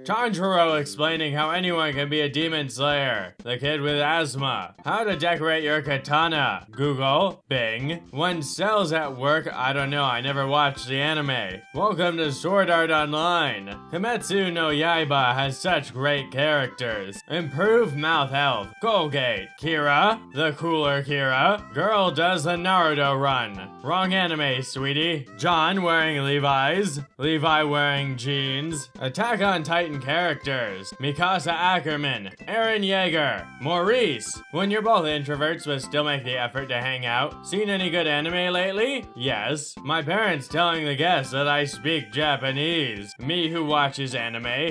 Tanjiro explaining how anyone can be a demon slayer. The kid with asthma. How to decorate your katana. Google. Bing. When Cell's at work, I don't know, I never watched the anime. Welcome to Sword Art Online. Kimetsu no Yaiba has such great characters. Improve mouth health. Colgate. Kira. The cooler Kira. Girl does the Naruto run. Wrong anime, sweetie. John wearing Levi's. Levi wearing jeans. Attack on Titan characters. Mikasa Ackerman. Eren Yeager. Maurice. When you're both introverts but still make the effort to hang out. Seen any good anime lately? Yes. My parents telling the guests that I speak Japanese. Me who watches anime.